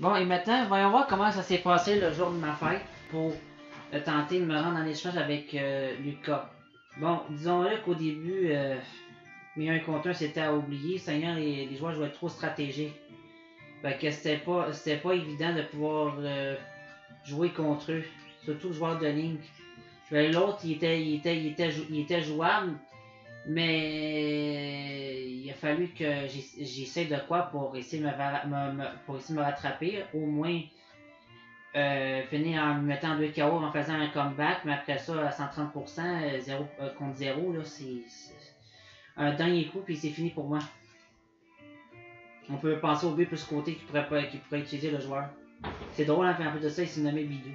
Bon, et maintenant, voyons voir comment ça s'est passé le jour de ma fête pour euh, tenter de me rendre en échange avec euh, Lucas. Bon, disons-le qu'au début, euh, un contre un, c'était à oublier. Seigneur, les, les joueurs jouaient trop stratégique. Fait que c'était pas, pas évident de pouvoir euh, jouer contre eux. Surtout le joueur de. Ben, L'autre, il était, il, était, il, était, il était jouable, mais il a fallu que j'ess- j'essaie de quoi pour essayer de me, pour essayer de me rattraper. Au moins, euh, finir en me mettant 2 KO en faisant un comeback, mais après ça, à 130%, euh, zéro, euh, contre 0, là, c'est un dernier coup, puis c'est fini pour moi. On peut penser au but plus côté qui pourrait, qui utiliser le joueur. C'est drôle, hein, puis en plus de ça, il s'est nommé Bidou.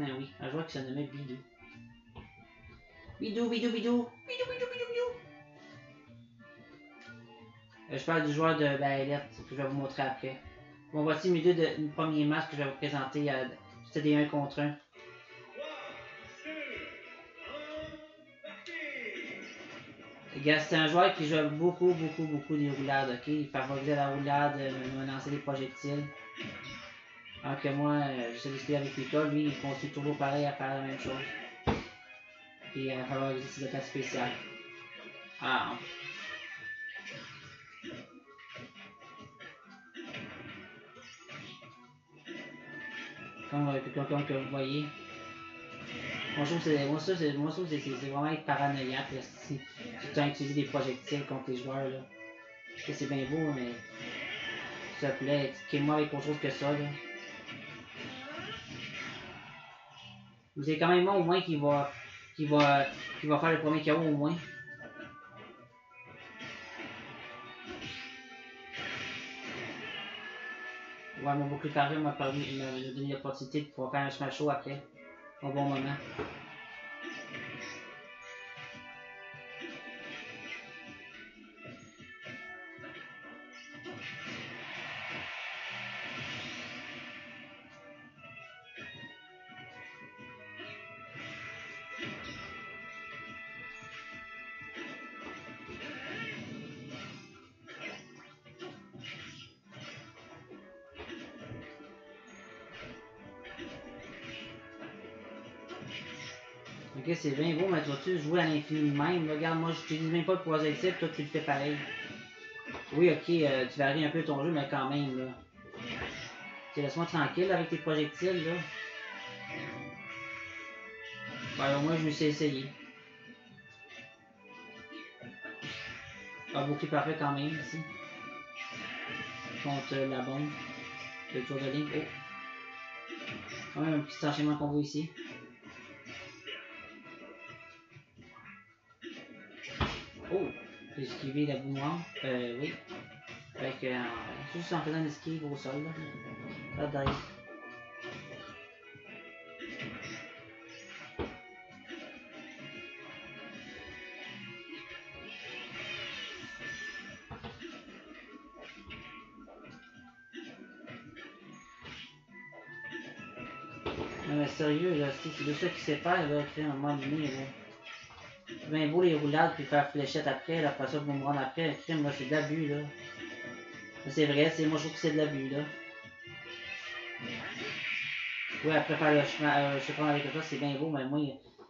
Ah oui, un joueur qui se nommait Bidou. Bidou, Bidou, Bidou. Bidou, Bidou, Bidou, Bidou. Euh, je parle du joueur de Baelette, que je vais vous montrer après. Bon, voici mes deux de, mes premiers matchs que je vais vous présenter. euh, C'était des 1 contre 1. Regarde, c'est un joueur qui joue beaucoup, beaucoup, beaucoup des roulades, ok? Il favorisait la roulade, euh, me lancer des projectiles. Alors que moi, euh, j'essaie d'expliquer avec Lucas, lui, il continue toujours pareil à faire la même chose. Et à favoriser ses attaques spéciales. Ah. Comme, euh, comme, que vous voyez. Moi, je trouve que c'est, vraiment être paranoïaque, là, si, tout le temps utiliser des projectiles contre les joueurs, là. Sais que c'est bien beau, mais, s'il te plaît, expliquez-moi avec autre chose que ça, là. Vous avez quand même moi, au moins, qui va, qui va, qui va faire le premier KO, au moins. Ouais, mon bouclier m'a permis, m'a donné l'opportunité de pouvoir faire un smash show après, au bon moment. Ok, c'est bien beau, mais tu vas-tu jouer à l'infini même? Regarde, moi, je t'utilise même pas le projectile, toi, tu le fais pareil. Oui, ok, euh, tu varies un peu ton jeu, mais quand même, là. Tu laisse-moi tranquille avec tes projectiles, là. Ouais, au moins, je me suis essayé. Ah, beaucoup parfait quand même, ici. Contre euh, la bombe. Le tour de ligne. Oh. Quand même un petit enchaînement qu'on voit ici. Oh! J'ai esquivé la noire. Euh, oui. Fait que, euh, juste en faisant une esquive au sol, là. Pas d'ailleurs. Non, mais sérieux, là, c'est de ça qui sépare, là, créer un moment donné, là. C'est bien beau les roulades, puis faire fléchette après, là, après ça, pour me rendre après, le crime, là, c'est de l'abus, là. C'est vrai, c'est, moi, je trouve que c'est de l'abus, là. Ouais, après faire le chemin, euh, je pas avec toi, c'est bien beau, mais moi,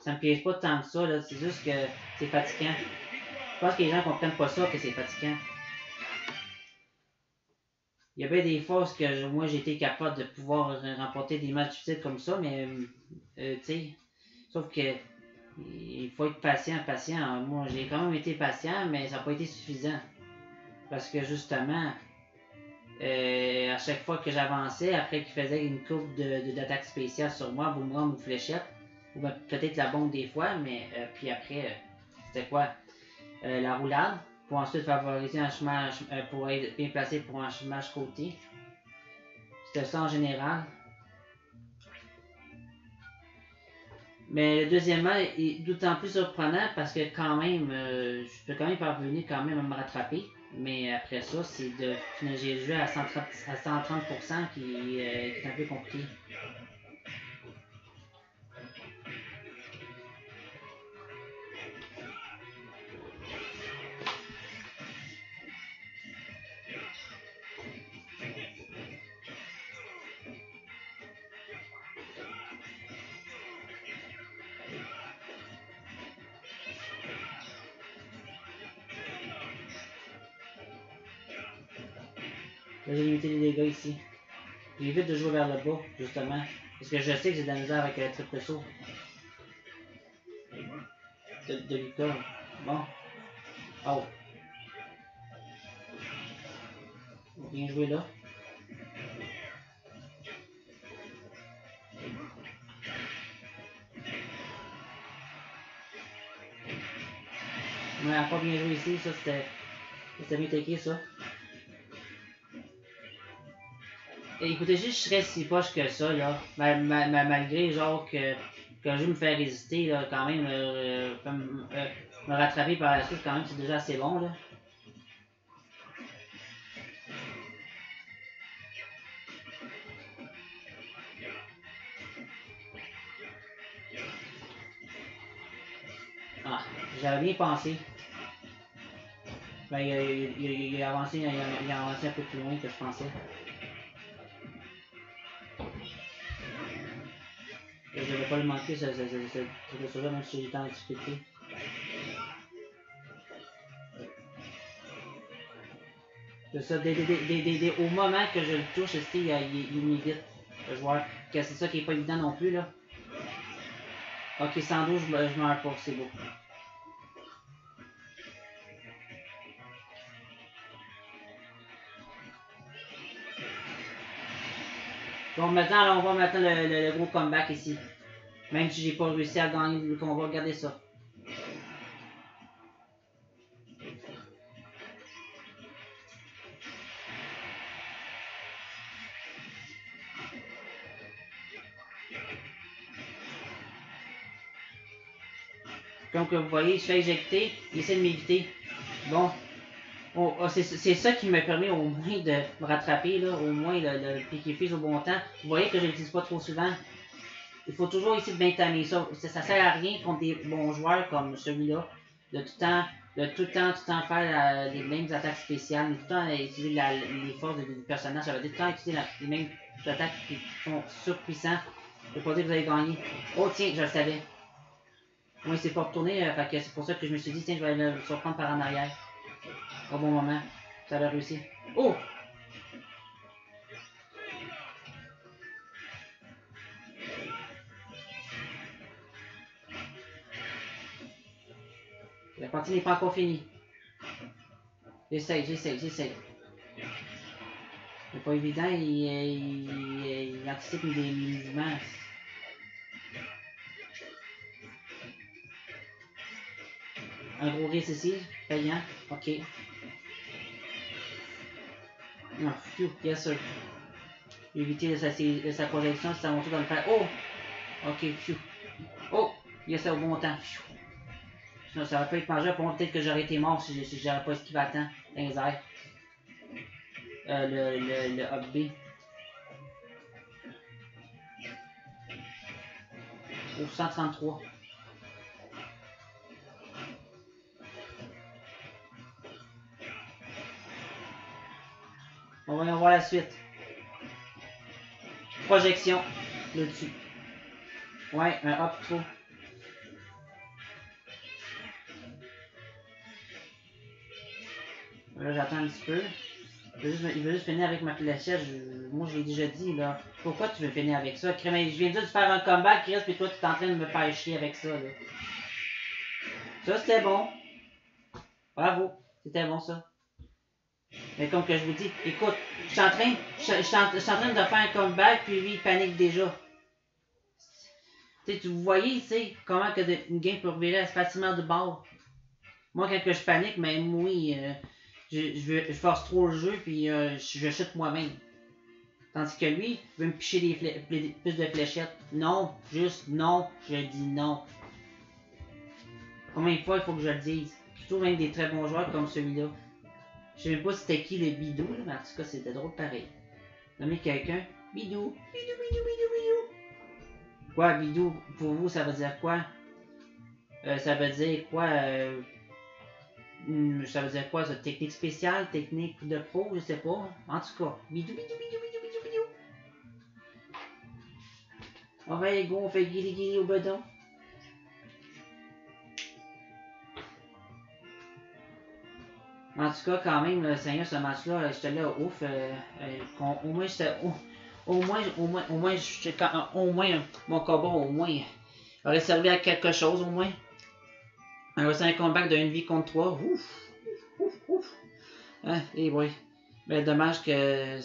ça me piège pas tant que ça, là, c'est juste que c'est fatigant. Je pense que les gens comprennent pas ça, que c'est fatigant. Il y a bien des fois que moi été capable de pouvoir remporter des matchs difficiles comme ça, mais euh, tu sais, sauf que il faut être patient, patient. Moi j'ai quand même été patient, mais ça n'a pas été suffisant. Parce que justement, euh, à chaque fois que j'avançais, après qu'il faisait une courbe de, de- d'attaque spéciale sur moi, boomerang ou fléchette, ou ben, peut-être la bombe des fois, mais euh, puis après, euh, c'était quoi? La roulade pour ensuite favoriser un chemin pour être bien placé pour un smash côté. C'était ça en général. Mais le deuxième est d'autant plus surprenant parce que quand même, euh, je peux quand même parvenir quand même à me rattraper. Mais après ça, c'est de j'ai le jeu à 130%, à 130% qui, euh, qui est un peu compliqué. Là, j'ai limité les dégâts ici. J'évite de jouer vers le bas, justement. Parce que je sais que j'ai de la misère avec le triple saut. De, de Lucas. Bon. Oh. Bien joué là. Ouais, pas bien joué ici, ça c'était. C'était mieux taqué ça. Et écoutez, juste je serais si poche que ça, là. malgré genre que, que je me fais résister, là, quand même, euh, euh, me rattraper par la suite, quand même, c'est déjà assez bon, là. Ah, j'avais bien pensé. Ben, il, il, il, il a avancé un peu plus loin que je pensais. Et je vais pas le manquer, ce, ce, ce, ce, ce là même si j'étais en difficulté. C'est ça, des, des, au moment que je le touche, il, il, il m'évite. C'est ça qui est pas évident non plus, là. Ok, sans doute, je, je meurs pas, c'est beau. Donc maintenant, on va mettre le, gros comeback ici. Même si j'ai pas réussi à gagner le combat, regardez ça. Comme vous voyez, je fais éjecter, il essaie de m'éviter. Bon, Oh, c'est ça qui m'a permis au moins de me rattraper, là, au moins le, le piquer au bon temps. Vous voyez que je l'utilise pas trop souvent. Il faut toujours essayer de bien tamer ça. Ça sert à rien contre des bons joueurs comme celui-là. De tout temps, de tout le temps, tout temps faire euh, les mêmes attaques spéciales, tout le temps utiliser les forces du personnage. Ça veut dire tout le temps utiliser les mêmes attaques qui sont surpuissantes. Je pas que vous avez gagné. Oh tiens, je le savais. Moi, il s'est pas retourné, euh, c'est pour ça que je me suis dit, tiens, je vais le surprendre par en arrière. Au bon moment. Ça a réussi. Oh! La partie n'est pas encore finie. J'essaye, j'essaye, j'essaye. C'est pas évident, il, il, il anticipe des mouvements. Un gros risque ici, payant, ok. Non, phew, yes sir. Éviter sa, sa projection si ça monte dans le. Oh! Ok, phew. Oh! Yes sir, au bon temps. Sinon, ça aurait pas être mangé. Pour moi, peut-être que j'aurais été mort si, j'aurais pas esquivé à temps dans les airs. Euh, le, le, hub B. Au 133. On va voir la suite. Projection, le dessus. Ouais, un hop trop. Là, j'attends un petit peu. Il veut, juste, finir avec ma fléchette. moi, je l'ai déjà dit, là. Pourquoi tu veux finir avec ça? Je viens juste de faire un combat, Chris, puis toi, tu es en train de me faire chier avec ça, là. Ça, c'était bon. Bravo. C'était bon, ça. Mais comme que je vous dis, écoute, je suis en train, train de faire un comeback, puis lui, il panique déjà. Tu vous voyez, tu comment que une game peut revirer facilement de bord. Moi, quand je panique, oui, euh, je, je, force trop le jeu, puis euh, je, chute moi-même. Tandis que lui, il veut me picher des plus de fléchettes. Non, juste non, je dis non. Combien de fois il faut que je le dise? Trouve même des très bons joueurs comme celui-là. Je sais même pas c'était qui le bidou, là, mais en tout cas, c'était drôle pareil. Nommer quelqu'un. Bidou. Bidou, bidou, bidou, bidou. Quoi, bidou, pour vous, ça veut dire quoi? Euh, ça veut dire quoi? Euh, hmm, ça veut dire quoi, ça? Technique spéciale, technique de pro, je sais pas. En tout cas, bidou, bidou, bidou, bidou, bidou, bidou. On va go, on fait guili guili au bedon. En tout cas, quand même, le Seigneur, ce match-là, j'étais là, ouf. Euh, euh, au moins, j'étais. Au, moins, au moins, au moins, au moins, mon combat, au moins, aurait servi à quelque chose, au moins. Alors, c'est un combat de une vie contre trois. Ouf, ouf, ouf. Hein, et oui. Mais dommage que,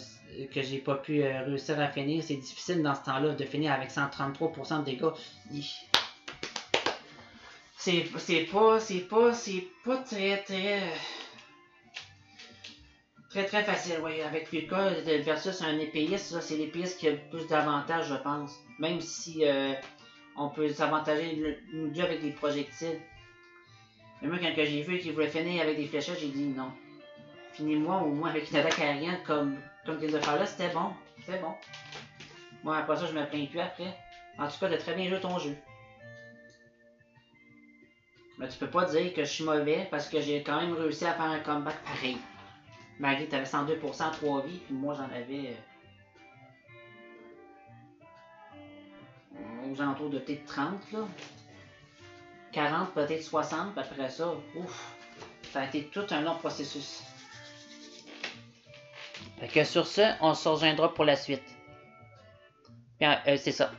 que j'ai pas pu euh, réussir à finir. C'est difficile dans ce temps-là de finir avec 133% de dégâts. C'est pas, c'est pas, c'est pas très, très Très très facile, oui. Avec Lucas versus un épéiste, c'est l'épéiste qui a le plus d'avantages, je pense. Même si euh, on peut s'avantager nous deux avec des projectiles. Mais moi, quand j'ai vu qu'il voulait finir avec des fléchettes, j'ai dit non. Finis-moi au moins avec une attaque aérienne comme, comme tu de faire là, c'était bon. C'était bon. Moi, après ça, je me plains plus après. En tout cas, de très bien joué ton jeu. Mais tu peux pas dire que je suis mauvais parce que j'ai quand même réussi à faire un comeback pareil. Malgré que tu avais 102% 3 vies, puis moi j'en avais euh, aux alentours de peut-être 30 là. 40, peut-être 60, puis après ça, ouf, ça a été tout un long processus. Fait que sur ce, on se rejoindra pour la suite. Euh, c'est ça.